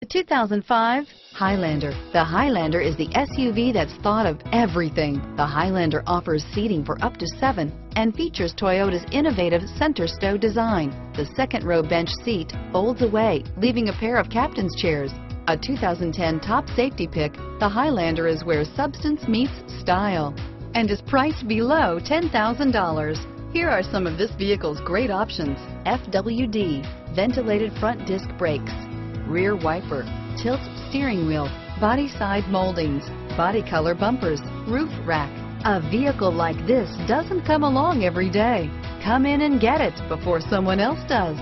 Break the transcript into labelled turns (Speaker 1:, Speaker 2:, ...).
Speaker 1: The 2005 Highlander. The Highlander is the SUV that's thought of everything. The Highlander offers seating for up to seven and features Toyota's innovative center stow design. The second row bench seat folds away, leaving a pair of captain's chairs. A 2010 top safety pick, the Highlander is where substance meets style and is priced below $10,000. Here are some of this vehicle's great options. FWD, ventilated front disc brakes, rear wiper, tilt steering wheel, body side moldings, body color bumpers, roof rack. A vehicle like this doesn't come along every day. Come in and get it before someone else does.